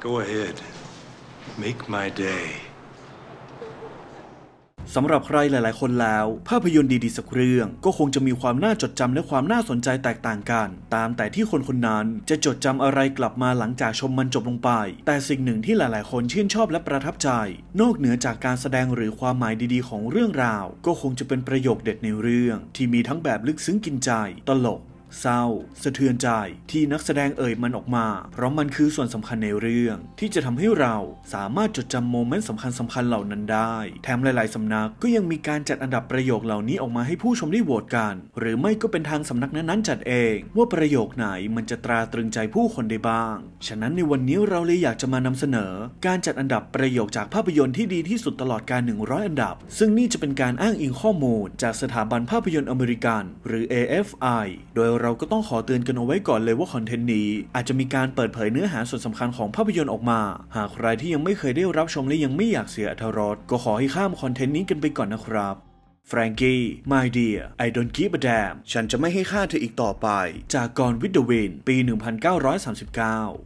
Go ahead. Make my day. สำหรับใครหลาย ๆ คนแล้ว ภาพยนตร์ดี ๆ สักเรื่อง ก็คงจะมีความน่าจดจำและความน่าสนใจแตกต่างกัน ตามแต่ที่คนคนนั้นจะจดจำอะไรกลับมาหลังจากชมมันจบลงไป แต่สิ่งหนึ่งที่หลาย ๆ คนชื่นชอบและประทับใจ นอกเหนือจากการแสดงหรือความหมายดี ๆ ของเรื่องราว ก็คงจะเป็นประโยคเด็ดในเรื่อง ที่มีทั้งแบบลึกซึ้งกินใจ ตลก เศร้า สะเทือนใจที่นักแสดงเอ่ยมันออกมา เพราะมันคือส่วนสำคัญในเรื่อง ที่จะทำให้เราสามารถจดจำโมเมนต์สำคัญสำคัญเหล่านั้นได้ แถมหลาย ๆสำนักก็ยังมีการจัดอันดับประโยคเหล่านี้ออกมาให้ผู้ชมได้โหวตกัน หรือไม่ก็เป็นทางสำนักนั้นๆจัดเอง ว่าประโยคไหนมันจะตราตรึงใจผู้คนได้บ้าง ฉะนั้นในวันนี้เราเลยอยากจะมานำเสนอ การจัดอันดับประโยคจากภาพยนตร์ที่ดีที่สุดตลอดการ 100 อันดับ ซึ่งนี่จะเป็นการอ้างอิงข้อมูล จากสถาบันภาพยนตร์อเมริกัน หรือ AFI โดยเราก็ต้องขอเตือนกันเอาไว้ก่อนเลยว่าคอนเทนต์นี้ อาจจะมีการเปิดเผยเนื้อหาส่วนสำคัญของภาพยนตร์ออกมา หากใครที่ยังไม่เคยได้รับชมและยังไม่อยากเสียอรรถรสก็ขอให้ข้ามคอนเทนต์นี้กันไปก่อนนะครับแฟรงกี้ my dear I don't give a damn ฉันจะไม่ให้ค่าเธออีกต่อไป จาก Gone with the Wind ปี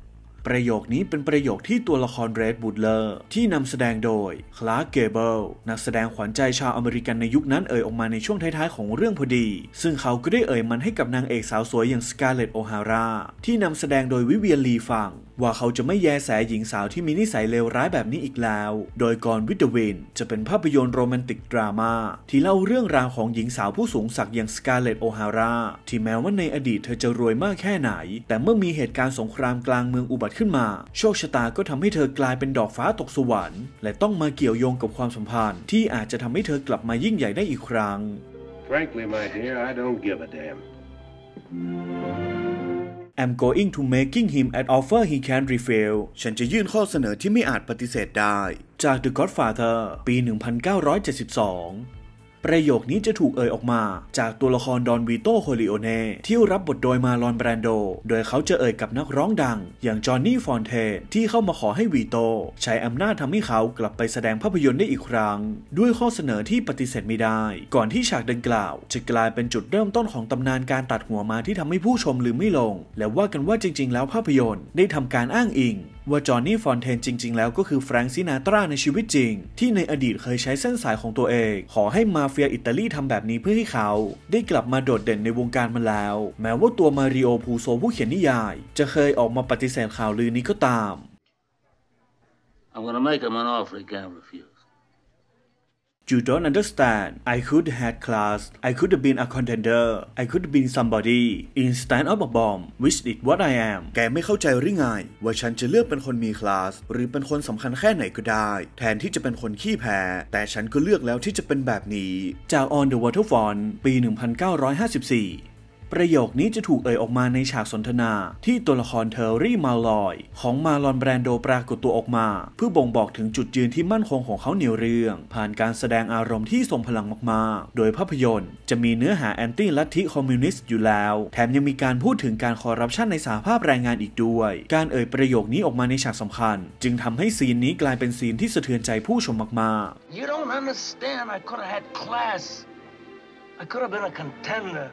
1939 ประโยคนี้เป็นประโยคที่ตัวละครเรตต์บัตเลอร์ที่นำแสดงโดยคลาร์กเกเบิลนักแสดงขวัญใจชาวอเมริกันในยุคนั้นเอ่ยออกมาในช่วงท้ายๆของเรื่องพอดี ซึ่งเขาก็ได้เอ่ยมันให้กับนางเอกสาวสวยอย่างสกาเลตโอฮาร่าที่นำแสดงโดยวิเวียนลีฟัง ว่าเขาจะไม่แยแสหญิงสาวที่มีนิสัยเลวร้ายแบบนี้อีกแล้ว โดย Gone with the Wind จะเป็นภาพยนตร์โรแมนติกดราม่าที่เล่าเรื่องราวของหญิงสาวผู้สูงศักดิ์อย่างสกาเลตโอฮาร่าที่แม้ว่าในอดีตเธอจะรวยมากแค่ไหน แต่เมื่อมีเหตุการณ์สงครามกลางเมืองอุบัติขึ้นมา โชคชะตาก็ทำให้เธอกลายเป็นดอกฟ้าตกสวรรค์และต้องมาเกี่ยวโยงกับความสัมพันธ์ที่อาจจะทำให้เธอกลับมายิ่งใหญ่ได้อีกครั้ง Frankly, my dear, I don't give a damn. I'm gonna make him an offer he can't refuse ฉันจะยื่นข้อเสนอที่ไม่อาจปฏิเสธได้ จาก The Godfather ปี 1972 ประโยคนี้จะถูกเอ่ยออกมา จากตัวละครดอนวีโตคอร์เลโอเนที่รับบทโดยมาร์ลอนแบรนโด โดยเขาจะเอ่ยกับนักร้องดัง อย่างจอห์นนี่ฟอนเทนที่เข้ามาขอให้วีโต ใช้อำนาจทำให้เขากลับไปแสดงภาพยนตร์ได้อีกครั้ง ด้วยข้อเสนอที่ปฏิเสธไม่ได้ ก่อนที่ฉากดังกล่าว จะกลายเป็นจุดเริ่มต้นของตำนานการตัดหัวม้าที่ทำให้ผู้ชมลืมไม่ลง และว่ากันว่าจริง ๆ แล้วภาพยนตร์ได้ทำการอ้างอิงว่าจอห์นนี่ฟอนเทนจริง ๆ แล้วก็คือแฟรงก์ซินาตราในชีวิตจริง ที่ในอดีตเคยใช้เส้นสายของตัวเอง ขอให้มาเฟียอิตาลีทำแบบนี้เพื่อให้เขา ได้กลับมาโดดเด่นในวงการมาแล้ว แม้ว่าตัวมาริโอพูโซผู้เขียนนิยาย จะเคยออกมาปฏิเสธข่าวลือนี้ก็ตาม I'm gonna make him an offer he can't refuse. You don't understand. I could have class. I could have been a contender. I could have been somebody instead of a bomb, which is what I am. แกไม่เข้าใจหรือไง ว่าฉันจะเลือกเป็นคนมีคลาส หรือเป็นคนสำคัญแค่ไหนก็ได้ แทนที่จะเป็นคนขี้แพ้ แต่ฉันก็เลือกแล้วที่จะเป็นแบบนี้ จาก On the Waterfront ปี 1954 ประโยคนี้จะถูกเอ่ยออกมาในฉากสนทนา ที่ตัวละครเทอร์รี่มาลอย ของมาร์ลอนแบรนโดปรากฏตัวออกมา เพื่อบ่งบอกถึงจุดยืนที่มั่นคงของเขาในเรื่อง ผ่านการแสดงอารมณ์ที่ทรงพลังมาก ๆ โดยภาพยนตร์ จะมีเนื้อหาแอนตี้ลัทธิคอมมิวนิสต์อยู่แล้ว แถมยังมีการพูดถึงการคอร์รัปชันในสหภาพแรงงานอีกด้วย การเอ่ยประโยคนี้ออกมาในฉากสำคัญ จึงทำให้ซีนนี้กลายเป็นซีนที่สะเทือนใจผู้ชมมาก ๆ You don't understand. I could have had class. I could have been a contender.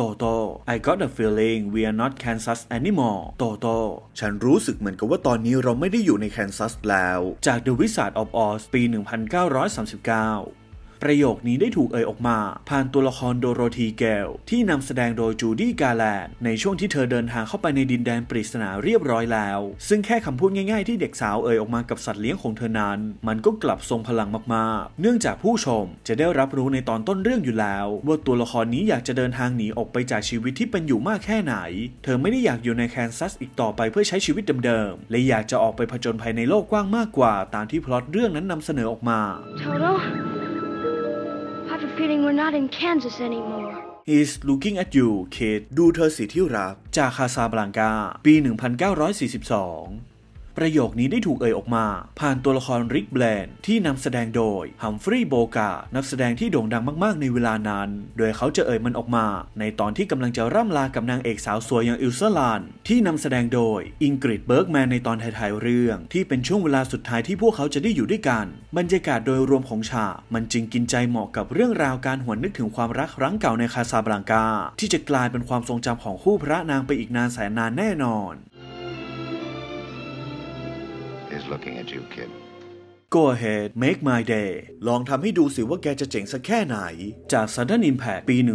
โตโต้ I got a feeling we are not Kansas anymore โตโต้ฉันรู้สึกเหมือนกับว่าตอนนี้เราไม่ได้อยู่ในแคนซัสแล้ว จาก The Wizard of Oz ปี 1939 ประโยคนี้ได้ถูกเอ่ยออกมา ผ่านตัวละครโดโรธีเกลที่นำแสดงโดยจูดี้กาแลนในช่วงที่เธอเดินทางเข้าไปในดินแดนปริศนาเรียบร้อยแล้ว ซึ่งแค่คำพูดง่ายๆที่เด็กสาวเอ่ยออกมากับสัตว์เลี้ยงของเธอนั้น มันก็กลับทรงพลังมากๆ เนื่องจากผู้ชมจะได้รับรู้ในตอนต้นเรื่องอยู่แล้ว ว่าตัวละครนี้อยากจะเดินทางหนีออกไปจากชีวิตที่เป็นอยู่มากแค่ไหน เธอไม่ได้อยากอยู่ในแคนซัสอีกต่อไปเพื่อใช้ชีวิตเดิมๆ และอยากจะออกไปผจญภัยในโลกกว้างมากกว่า ตามที่พล็อตเรื่องนั้นนำเสนอออกมา Toto? I have a feeling we're not in Kansas anymore. He's looking at you kid ดูเธอสิที่รัก จากคาซาบลังกา ปี 1942 ประโยคนี้ได้ถูกเอ่ยออกมา ผ่านตัวละครริกเบลนที่นำแสดงโดยฮัมฟรีย์โบกา นักแสดงที่โด่งดังมากๆในเวลานั้น โดยเขาจะเอ่ยมันออกมา ในตอนที่กำลังจะร่ำลากับนางเอกสาวสวยอย่างอิลซาลุนด์ ที่นำแสดงโดยอิงกริดเบิร์กแมนในตอนท้ายๆเรื่อง ที่เป็นช่วงเวลาสุดท้ายที่พวกเขาจะได้อยู่ด้วยกัน บรรยากาศโดยรวมของฉากมันจึงกินใจเหมาะกับเรื่องราวการหวนนึกถึงความรักครั้งเก่าในคาซาบลังกา ที่จะกลายเป็นความทรงจำของคู่พระนางไปอีกนานแสนนานแน่นอน is looking at you, kid. Go ahead make my day ลองทำให้ดูสิว่าแกจะเจ๋งสักแค่ไหน จาก Sudden Impact ปี 1983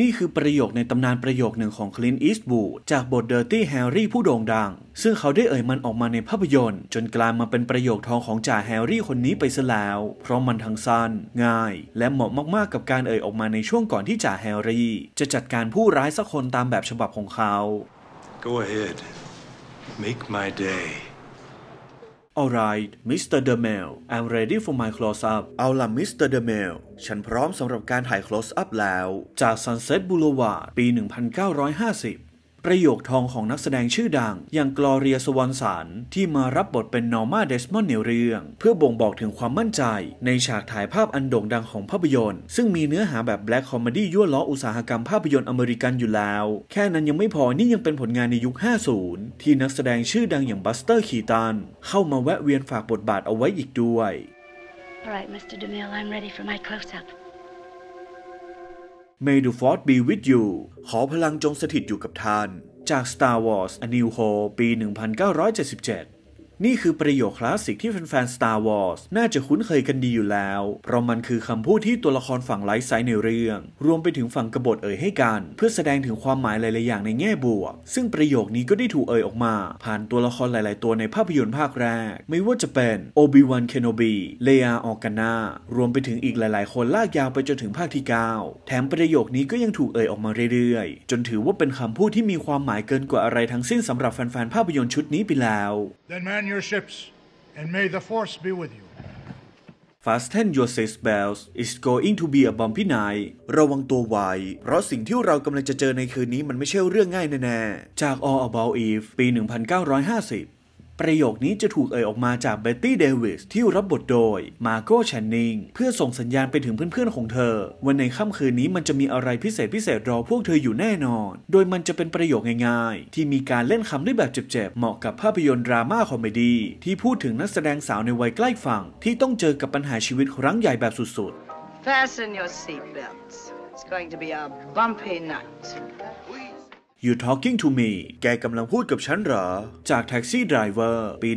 นี่คือประโยคในตำนานประโยคหนึ่งของคลินอีสต์บูดจากบท Dirty Harry ผู้โด่งดัง ซึ่งเขาได้เอ่ยมันออกมาในภาพยนตร์ จนกลายมาเป็นประโยคทองของจ่าแฮร์รี่คนนี้ไปซะแล้ว เพราะมันทั้งสั้น ง่าย และเหมาะมากๆกับการเอ่ยออกมาในช่วงก่อนที่จ่าแฮร์รี่ จะจัดการผู้ร้ายสักคนตามแบบฉบับของเขา Go ahead. Make my day. Alright Mr. DeMille I'm ready for my close-up เอาล่ะ Mr. DeMille ฉันพร้อมสำหรับการถ่าย close-up แล้ว จาก Sunset Boulevard ปี 1950 ประโยคทองของนักแสดงชื่อดัง อย่างกลอเรียสวอนสันที่มารับบทเป็นนอร์มาเดสมอนในเรื่อง เพื่อบ่งบอกถึงความมั่นใจ ในฉากถ่ายภาพอันโด่งดังของภาพยนตร์ ซึ่งมีเนื้อหาแบบ black comedy ยั่วล้ออุตสาหกรรมภาพยนตร์อเมริกันอยู่แล้ว แค่นั้นยังไม่พอนี่ยังเป็นผลงานในยุค 50 ที่นักแสดงชื่อดังอย่างบัสเตอร์คีตันเข้ามาแวะเวียนฝากบทบาทเอาไว้อีกด้วย All right, Mr. DeMille, I'm ready for my close-up. May the Force be with you ขอพลังจงสถิตอยู่กับท่าน จาก Star Wars A New Hope ปี 1977 นี่คือประโยคคลาสสิกที่แฟนๆ Star Wars น่าจะคุ้นเคยกันดีอยู่แล้ว เพราะมันคือคำพูดที่ตัวละครฝั่ง light side ในเรื่อง รวมไปถึงฝั่งกบฏเอ่ยให้กัน เพื่อแสดงถึงความหมายหลายๆอย่างในแง่บวก ซึ่งประโยคนี้ก็ได้ถูกเอ่ยออกมา ผ่านตัวละครหลายๆ ตัวในภาพยนตร์ภาคแรก ไม่ว่าจะเป็น Obi-Wan Kenobi เลอาออร์กานารวมไปถึงอีกหลายๆ คนลากยาวไปจนถึงภาคที่ 9 แถมประโยคนี้ก็ยังถูกเอ่ยออกมาเรื่อยๆ จนถือว่าเป็นคำพูดที่มีความหมายเกินกว่าอะไรทั้งสิ้นสำหรับแฟนๆ ภาพยนตร์ชุดนี้ไปแล้ว your ships, and may the force be with you. Fasten your seatbelts It's going to be a bumpy night ระวังตัวไว้ เพราะสิ่งที่เรากำลังจะเจอในคืนนี้มันไม่ใช่เรื่องง่ายแน่ๆ จาก All About Eve ปี 1950 ประโยคนี้จะถูกเอ่ยออกมาจากเบ็ตตี้เดวิสที่รับบทโดยมาโกแชนนิงเพื่อส่งสัญญาณไปถึงเพื่อนๆของเธอว่าในค่ำคืนนี้มันจะมีอะไรพิเศษพิเศษรอพวกเธออยู่แน่นอน โดยมันจะเป็นประโยคง่ายๆ ที่มีการเล่นคำด้วยแบบเจ็บๆ เหมาะกับภาพยนตร์ดราม่าคอมเมดี้ที่พูดถึงนักแสดงสาวในวัยใกล้ฝั่ง ที่ต้องเจอกับปัญหาชีวิตครั้งใหญ่แบบสุดๆ Fasten your seatbelts. It's going to be a bumpy night. You talking to me แกกำลังพูดกับฉันเหรอ จาก Taxi Driver ปี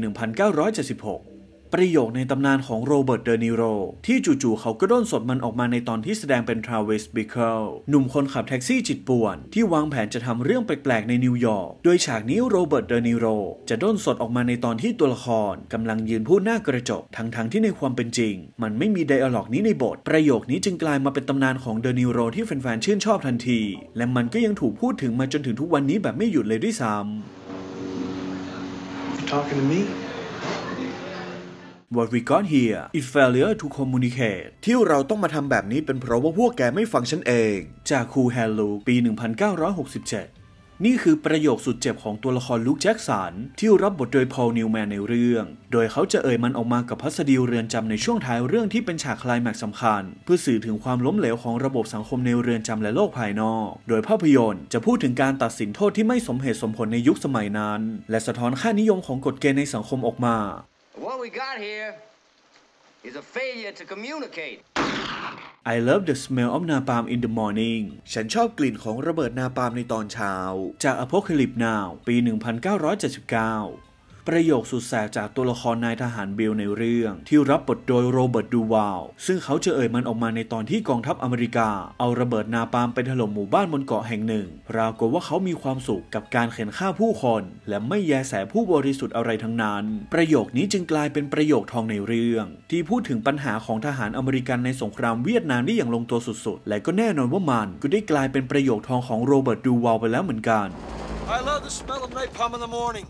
1976 ประโยคในตำนานของโรเบิร์ต เดนิโร ที่จู่ๆเขาก็ด้นสดมันออกมาในตอนที่แสดงเป็นทราวิสบิกเคิลหนุ่มคนขับแท็กซี่จิตป่วน ที่วางแผนจะทำเรื่องแปลกๆในนิวยอร์ก โดยฉากนี้โรเบิร์ต เดนิโร จะด้นสดออกมาในตอนที่ตัวละครกำลังยืนพูดหน้ากระจก ทั้งๆที่ในความเป็นจริง มันไม่มีไดอะล็อกนี้ในบท ประโยคนี้จึงกลายมาเป็นตำนานของเดนิโรที่แฟนๆชื่นชอบทันที และมันก็ยังถูกพูดถึงมาจนถึงทุกวันนี้แบบไม่หยุดเลยด้วยซ้ำ What we got here is failure to communicate ที่เราต้องมาทำแบบนี้เป็นเพราะว่าพวกแกไม่ฟังฉันเอง จากคูแฮลลูปี 1967นี่คือประโยคสุดเจ็บของตัวละครลุคแจ็คสันที่รับบทโดยพอลนิวแมนในเรื่อง โดยเขาจะเอ่ยมันออกมากับพัสดีเรือนจำในช่วงท้ายเรื่องที่เป็นฉากไคลายแม็กซ์สำคัญ เพื่อสื่อถึงความล้มเหลวของระบบสังคมในเรือนจำและโลกภายนอก โดยภาพยนตร์จะพูดถึงการตัดสินโทษที่ไม่สมเหตุสมผลในยุคสมัยนั้น และสะท้อนค่านิยมของกฎเกณฑ์ในสังคมออกมา What we got here is a failure to communicate. I love the smell of napalm in the morning ฉันชอบกลิ่นของระเบิดนาปาล์มในตอนเช้า จาก Apocalypse Now ปี 1979 ประโยคสุดแสบจากตัวละครนายทหารบิลในเรื่อง ที่รับบทโดยโรเบิร์ตดูวาลซึ่งเขาจะเอ่ยมันออกมาในตอนที่กองทัพอเมริกา เอาระเบิดนาปาล์มไปถล่มหมู่บ้านบนเกาะแห่งหนึ่ง ราวกฏว่าเขามีความสุขกับการเข็นฆ่าผู้คน และไม่แยแสผู้บริสุทธิ์อะไรทั้งนั้น ประโยคนี้จึงกลายเป็นประโยคทองในเรื่อง ที่พูดถึงปัญหาของทหารอเมริกันในสงครามเวียดนามได้อย่างลงตัวสุดๆ และก็แน่นอนว่ามันก็ได้กลายเป็นประโยคทองของโรเบิร์ตดูวาลไปแล้วเหมือนกัน I love the smell of napalm in the morning.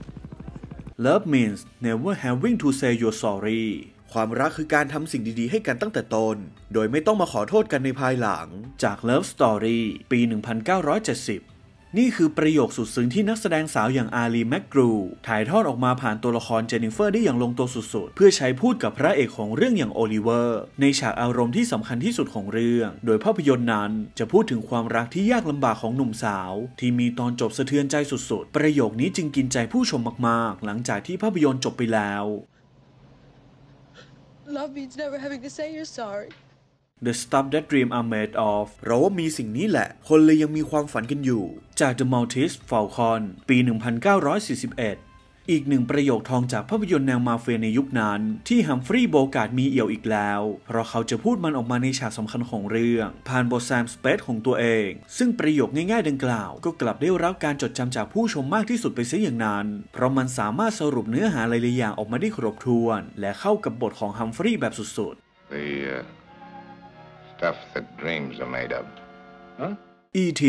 Love means never having to say you're sorry ความรักคือการทำสิ่งดีๆ ให้กันตั้งแต่ต้น โดยไม่ต้องมาขอโทษกันในภายหลัง จาก Love Story ปี 1970 นี่คือประโยคสุดซึ้งที่นักแสดงสาวอย่างอาลีแมกกรู ถ่ายทอดออกมาผ่านตัวละครเจนนิเฟอร์ได้อย่างลงตัวสุดๆ เพื่อใช้พูดกับพระเอกของเรื่องอย่างโอลิเวอร์ ในฉากอารมณ์ที่สำคัญที่สุดของเรื่อง โดยภาพยนตร์นั้นจะพูดถึงความรักที่ยากลำบากของหนุ่มสาว ที่มีตอนจบสะเทือนใจสุดๆ ประโยคนี้จึงกินใจผู้ชมมากๆ หลังจากที่ภาพยนตร์จบไปแล้ว Love means never having to say you're sorry. The stuff that dreams are made of เราว่ามีสิ่งนี้แหละ คนเลยยังมีความฝันกันอยู่ จาก The Maltese Falcon ปี 1941อีกหนึ่งประโยคทองจากภาพยนตร์แนวมาเฟียในยุคนั้น ที่ฮัมฟรีย์โบการ์ดมีเอี่ยวอีกแล้ว เพราะเขาจะพูดมันออกมาในฉากสำคัญของเรื่อง ผ่านบทแซมสเปซของตัวเอง ซึ่งประโยคง่ายๆดังกล่าว ก็กลับได้รับการจดจำจากผู้ชมมากที่สุดไปเสียอย่างนั้น เพราะมันสามารถสรุปเนื้อหาหลายๆอย่างออกมาได้ครบถ้วน และเข้ากับบทของฮัมฟรีย์แบบสุดๆ The uh, stuff that dreams are made of. Huh? E.T.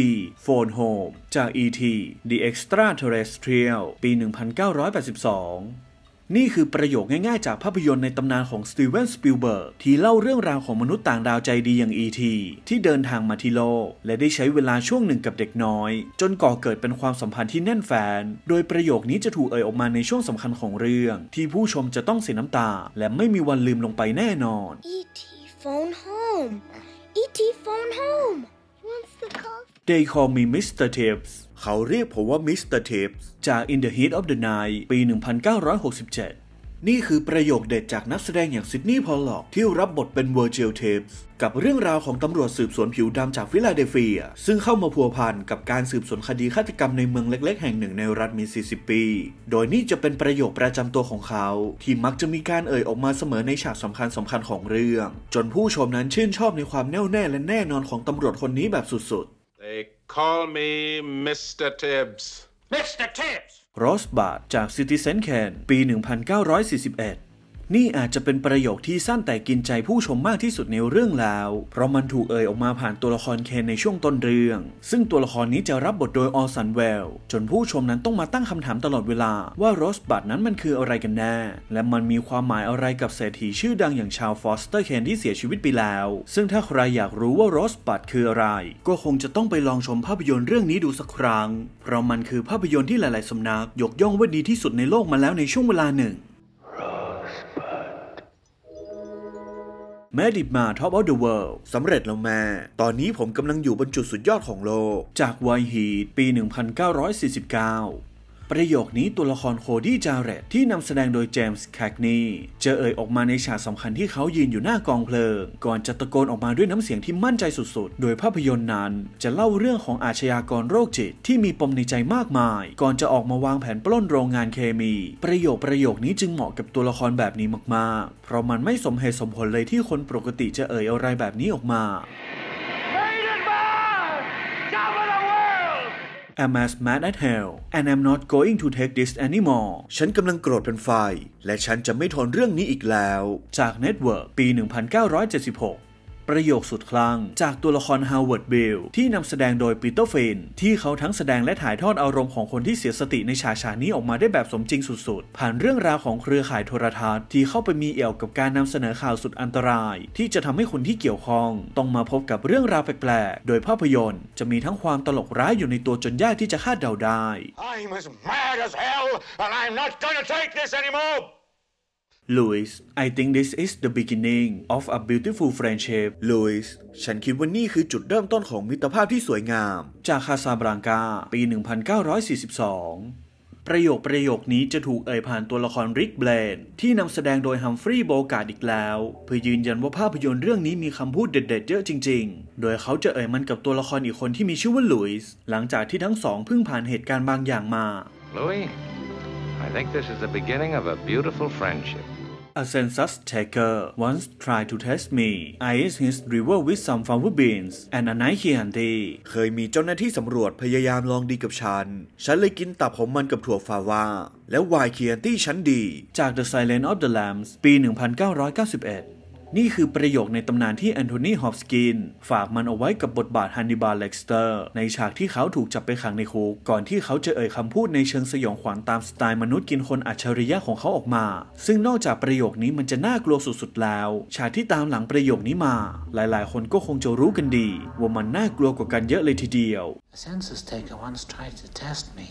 Phone Home จาก E.T. The Extraterrestrial ปี 1982 นี่คือประโยคง่ายๆ จากภาพยนตร์ในตำนานของสตีเวนสปิลเบิร์กที่เล่าเรื่องราวของมนุษย์ต่างดาวใจดีอย่าง E.T. ที่เดินทางมาที่โลก และได้ใช้เวลาช่วงหนึ่งกับเด็กน้อย จนก่อเกิดเป็นความสัมพันธ์ที่แน่นแฟ้น โดยประโยคนี้จะถูกเอ่ยออกมาในช่วงสำคัญของเรื่อง ที่ผู้ชมจะต้องเสียน้ำตา และไม่มีวันลืมลงไปแน่นอน E.T. phone home. E.T. phone home. Wants the coffee. They call me Mr. Tibbs เขาเรียกผมว่า Mr. Tibbs จาก In the Heat of the Night ปี 1967 นี่คือประโยคเด็ดจากนักแสดงอย่างซิดนีย์ปัวติเยร์ที่รับบทเป็น Virgil Tibbs กับเรื่องราวของตำรวจสืบสวนผิวดำจากฟิลาเดลเฟีย ซึ่งเข้ามาพัวพันกับการสืบสวนคดีฆาตกรรมในเมืองเล็ก ๆ แห่งหนึ่งในรัฐมิสซิสซิปปี โดยนี่จะเป็นประโยคประจำตัวของเขา ที่มักจะมีการเอ่ยออกมาเสมอในฉากสำคัญสำคัญของเรื่อง จนผู้ชมนั้นชื่นชอบในความแน่วแน่และแน่นอนของตำรวจคนนี้แบบสุดๆ They call me Mr. Tibbs. Mr. Tibbs! รอสบาทจากซิติเซนแคนปี 1941 นี่อาจจะเป็นประโยคที่สั้นแต่กินใจผู้ชมมากที่สุดในเรื่องแล้ว เพราะมันถูกเอ่ยออกมาผ่านตัวละครเคนในช่วงต้นเรื่อง ซึ่งตัวละครนี้จะรับบทโดยออสันเวล จนผู้ชมนั้นต้องมาตั้งคำถามตลอดเวลาว่า Rosebud นั้นมันคืออะไรกันแน่ และมันมีความหมายอะไรกับเศรษฐีชื่อดังอย่างชาร์ลส์ ฟอสเตอร์เคนที่เสียชีวิตไปแล้ว ซึ่งถ้าใครอยากรู้ว่า Rosebud คืออะไร ก็คงจะต้องไปลองชมภาพยนตร์เรื่องนี้ดูสักครั้ง เพราะมันคือภาพยนตร์ที่หลาย ๆ สำนัก ยกย่องว่าดีที่สุดในโลกมาแล้วในช่วงเวลาหนึ่ง แม่ดิบมา Top of the World สำเร็จแล้วแม่ ตอนนี้ผมกำลังอยู่บนจุดสุดยอดของโลก จากไวฮีดปี 1949 ประโยคนี้ตัวละครโคดี้จาเรตที่นำแสดงโดยเจมส์แคกนีจะเอ่ยออกมาในฉากสำคัญที่เขายืนอยู่หน้ากองเพลิง ก่อนจะตะโกนออกมาด้วยน้ำเสียงที่มั่นใจสุดๆ โดยภาพยนตร์นั้น จะเล่าเรื่องของอาชญากรโรคจิตที่มีปมในใจมากมาย ก่อนจะออกมาวางแผนปล้นโรงงานเคมี ประโยคประโยคนี้จึงเหมาะกับตัวละครแบบนี้มากๆ เพราะมันไม่สมเหตุสมผลเลยที่คนปกติจะเอ่ยอะไรแบบนี้ออกมา Top of the world! I'm as mad as hell and I'm not going to take this anymore ฉันกำลังโกรธเป็นไฟ และฉันจะไม่ทนเรื่องนี้อีกแล้ว จาก Network ปี 1976 ประโยคสุดคลั่งจากตัวละครฮาวเวิร์ด บีลที่นำแสดงโดยปีเตอร์ ฟินช์ ที่เขาทั้งแสดงและถ่ายทอดอารมณ์ของคนที่เสียสติในฉากฉากนี้ออกมาได้แบบสมจริงสุดๆ ผ่านเรื่องราวของเครือข่ายโทรทัศน์ที่เข้าไปมีเอี่ยวกับการนำเสนอข่าวสุดอันตราย ที่จะทำให้คนที่เกี่ยวข้อง ต้องมาพบกับเรื่องราวแปลกๆ โดยภาพยนตร์ จะมีทั้งความตลกร้ายอยู่ในตัวจนยากที่จะคาดเดาได้ I'm as mad as hell, and I'm not gonna take this anymore! Louis I think this is the beginning of a beautiful friendship Louis ฉันคิดว่านี่คือจุดเริ่มต้นของมิตรภาพที่สวยงาม จากคาซาบลังกา ปี 1942 ประโยคประโยคนี้จะถูกเอ่ยผ่านตัวละครริกเบลนที่นำแสดงโดยฮัมฟรีย์โบการ์ดอีกแล้ว เพื่อยืนยันว่าภาพยนตร์เรื่องนี้มีคำพูดเด็ดๆ เยอะจริงๆ โดยเขาจะเอ่ยมันกับตัวละครอีกคนที่มีชื่อว่าลุยส์หลังจากที่ทั้งสองเพิ่งผ่านเหตุการณ์บางอย่างมา Louis, I think this is the beginning of a beautiful friendship. A census taker once tried to test me. I ate his river with some fava beans and a nice candy. เคยมีเจ้าหน้าที่สำรวจพยายามลองดีกับฉัน ฉันเลยกินตับของมันกับถั่วฟาวา และวายเคียนตี้ชั้นดี จาก The Silence of the Lambs ปี 1991 นี่คือประโยคในตำนานที่แอนโทนี ฮอปสกิน ฝากมันเอาไว้กับบทบาทฮันนิบาล เล็กเตอร์ ในฉากที่เขาถูกจับไปขังในคุก ก่อนที่เขาจะเอ่ยคำพูดในเชิงสยองขวัญตามสไตล์มนุษย์กินคนอัจฉริยะของเขาออกมา ซึ่งนอกจากประโยคนี้มันจะน่ากลัวสุดๆแล้ว ฉากที่ตามหลังประโยคนี้มา หลายๆ คนก็คงจะรู้กันดี ว่ามันน่ากลัวกว่ากันเยอะเลยทีเดียว A census taker once tried to test me.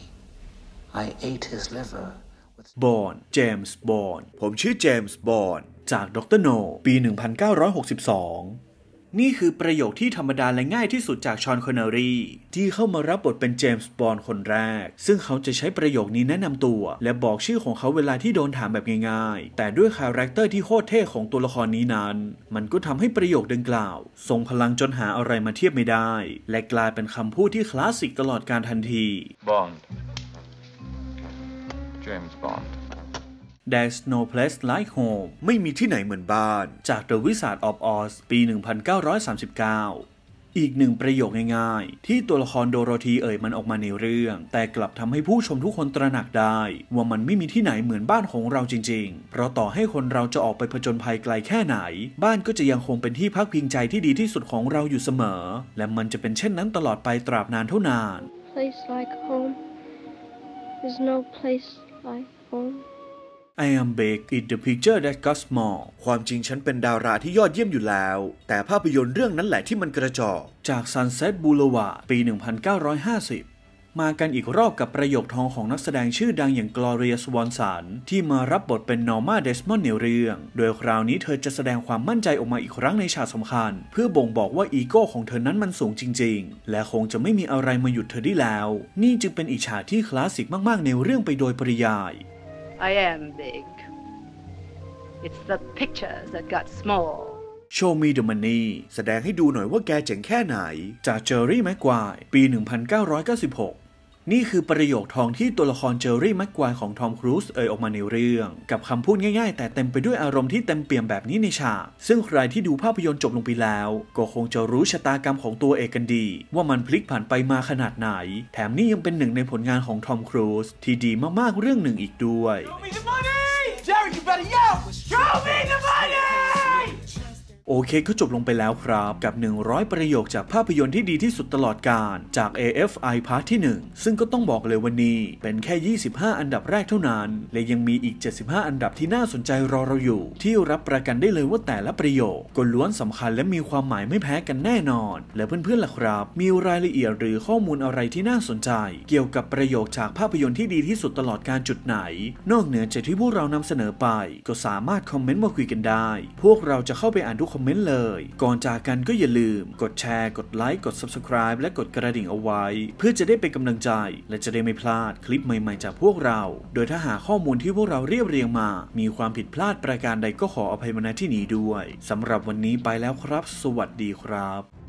I ate his liver. บอนด์ เจมส์บอนด์ ผมชื่อเจมส์บอนด์ จาก Dr. No ปี 1962 นี่คือประโยคที่ธรรมดาและง่ายที่สุดจากฌอนคอนเนอรีที่เข้ามารับบทเป็นเจมส์บอนด์คนแรก ซึ่งเขาจะใช้ประโยคนี้แนะนำตัว และบอกชื่อของเขาเวลาที่โดนถามแบบง่ายๆ แต่ด้วย character ที่โคตรเท่ของตัวละครนี้นั้น มันก็ทำให้ประโยคดังกล่าวทรงพลังจนหาอะไรมาเทียบไม่ได้ และกลายเป็นคำพูดที่คลาสสิกตลอดการทันที Bond. James Bond. There's no place like home ไม่มีที่ไหนเหมือนบ้าน จาก The Wizard of Oz ปี 1939อีกหนึ่งประโยคง่ายๆ ที่ตัวละครโดโรธีเอ่ยมันออกมาในเรื่อง แต่กลับทำให้ผู้ชมทุกคนตระหนักได้ ว่ามันไม่มีที่ไหนเหมือนบ้านของเราจริงๆ เพราะต่อให้คนเราจะออกไปผจญภัยไกลแค่ไหน บ้านก็จะยังคงเป็นที่พักพิงใจที่ดีที่สุดของเราอยู่เสมอ และมันจะเป็นเช่นนั้นตลอดไปตราบนานเท่านาน Place like home. There's no place like home. I am big in the picture that got small ความจริงฉันเป็นดาราที่ยอดเยี่ยมอยู่แล้ว แต่ภาพยนตร์เรื่องนั้นแหละที่มันกระจอก จาก Sunset Boulevard ปี 1950มากันอีกรอบกับประโยคทองของนักแสดงชื่อดังอย่าง Gloria Swanson ที่มารับบทเป็น Norma Desmond ในเรื่อง โดยคราวนี้เธอจะแสดงความมั่นใจออกมาอีกครั้งในฉากสำคัญ เพื่อบ่งบอกว่าอีโก้ของเธอนั้นมันสูงจริง ๆ และคงจะไม่มีอะไรมาหยุดเธอได้แล้ว นี่จึงเป็นอีกฉากที่คลาสสิกมากๆในเรื่องไปโดยปริยาย I am big. It's the pictures that got small. Show me the money แสดงให้ดูหน่อยว่าแกเจ๋งแค่ไหน จากเจอรี่แม็กควายปี 1996 นี่คือประโยคทองที่ตัวละครเจอรี่แม็กควายของทอมครูซเอ่ยออกมาในเรื่อง กับคำพูดง่ายๆ แต่เต็มไปด้วยอารมณ์ที่เต็มเปี่ยมแบบนี้ในฉาก ซึ่งใครที่ดูภาพยนตร์จบลงไปแล้ว ก็คงจะรู้ชะตากรรมของตัวเอกกันดี ว่ามันพลิกผันไปมาขนาดไหน แถมนี่ยังเป็นหนึ่งในผลงานของทอมครูซที่ดีมากๆเรื่องหนึ่งอีกด้วย Jerry, you better yell! Show me the money! โอเคก็จบลงไปแล้วครับ กับ 100 ประโยคจากภาพยนตร์ที่ดีที่สุดตลอดการจาก AFI พาร์ทที่ 1 ซึ่งก็ต้องบอกเลยวันนี้ เป็นแค่ 25 อันดับแรกเท่านั้น และยังมีอีก 75 อันดับที่น่าสนใจรอเราอยู่ ที่รับประกันได้เลยว่าแต่ละประโยคก็ล้วนสำคัญและมีความหมายไม่แพ้กันแน่นอน และเพื่อนๆล่ะครับ มีรายละเอียดหรือข้อมูลอะไรที่น่าสนใจ เกี่ยวกับประโยคจากภาพยนตร์ที่ดีที่สุดตลอดการจุดไหน นอกเหนือจากที่พวกเรานำเสนอไป ก็สามารถคอมเมนต์มาคุยกันได้ พวกเราจะเข้าไปอ่านทุกอมเมนต์เลย ก่อนจากกันก็อย่าลืม กดแชร์ กดไลค์ กด Subscribe และกดกระดิ่งเอาไว้ เพื่อจะได้เป็นกำลังใจ และจะได้ไม่พลาดคลิปใหม่ๆจากพวกเรา โดยถ้าหาข้อมูลที่พวกเราเรียบเรียงมา มีความผิดพลาดประการใดก็ขออภัยมาณที่นี้ด้วยสำหรับวันนี้ไปแล้วครับ สวัสดีครับ